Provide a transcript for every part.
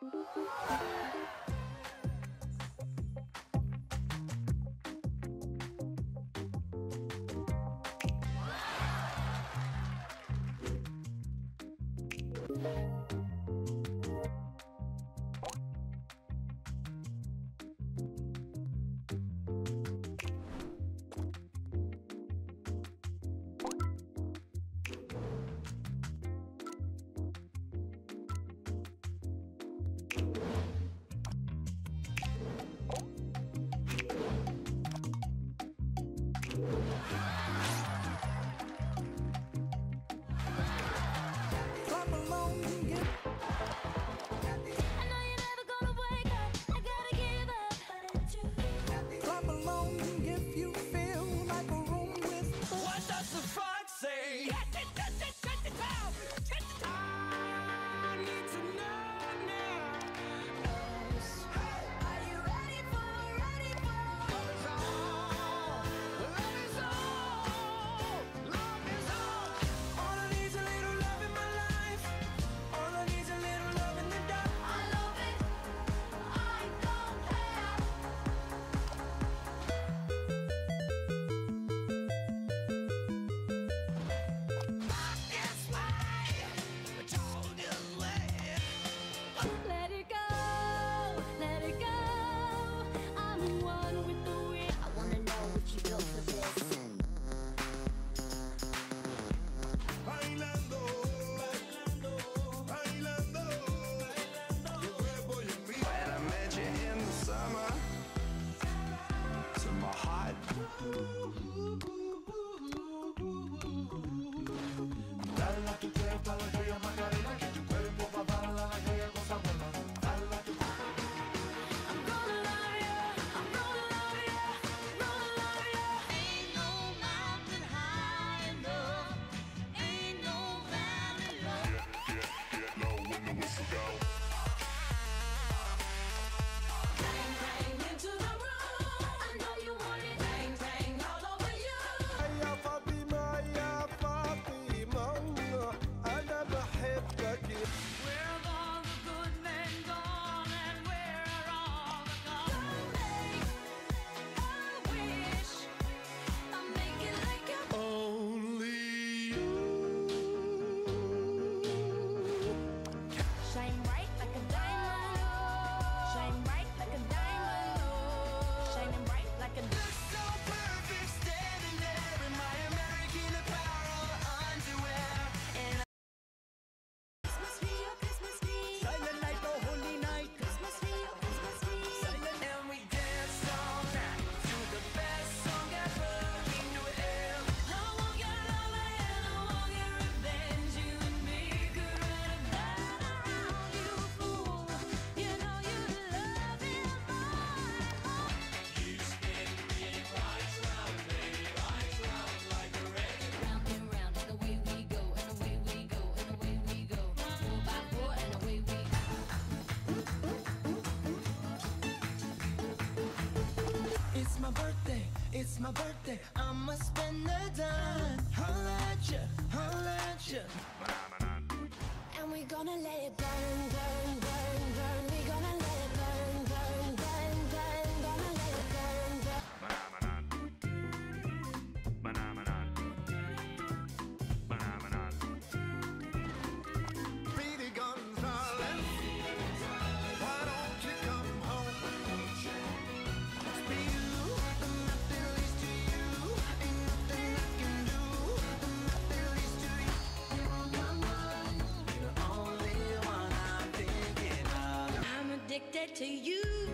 フフフフ。It's my birthday, I'ma spend the dime. Holla at ya, holla at ya. And we gonna let it burn, burn, burn. to you.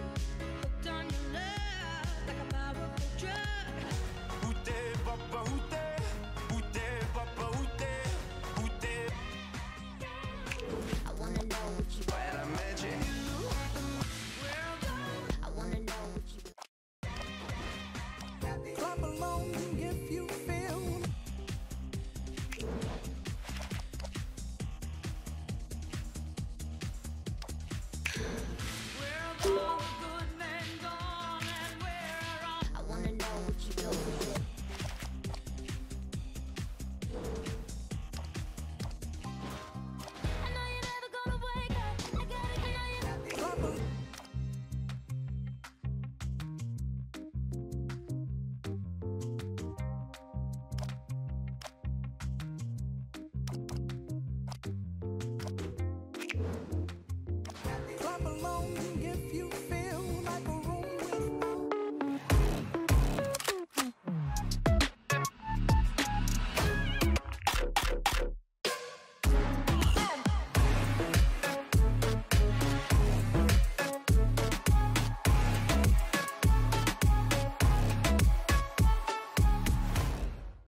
what you.